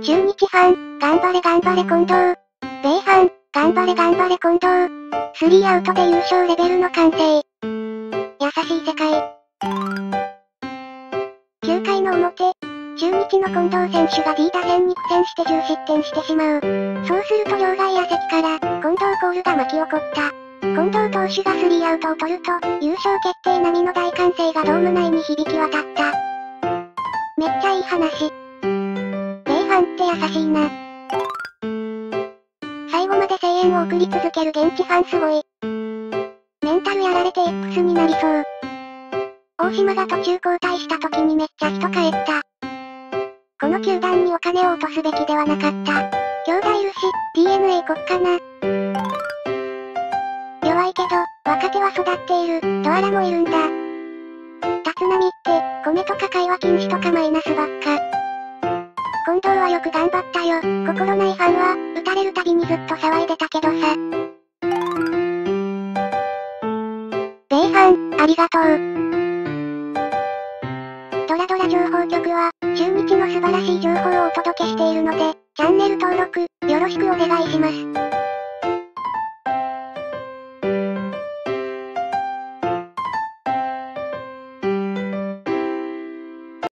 中日ファン、頑張れ頑張れ近藤。米ファン、頑張れ頑張れ近藤。スリーアウトで優勝レベルの完成。優しい世界。9回の表、中日の近藤選手が D 打線に苦戦して10失点してしまう。そうすると両外野席から、近藤コールが巻き起こった。近藤投手がスリーアウトを取ると、優勝決定並みの大歓声がドーム内に響き渡った。めっちゃいい話。優しいな。最後まで声援を送り続ける現地ファンすごい。メンタルやられて X になりそう。大島が途中交代した時にめっちゃ人帰った。この球団にお金を落とすべきではなかった。兄弟いるし、DNA 国かな。弱いけど、若手は育っている、ドアラもいるんだ。立浪って、米とか会話禁止とかマイナスばっか。近藤はよく頑張ったよ。心ないファンは、打たれるたびにずっと騒いでたけどさ。米ファン、ありがとう。ドラドラ情報局は、中日の素晴らしい情報をお届けしているので、チャンネル登録、よろしくお願いします。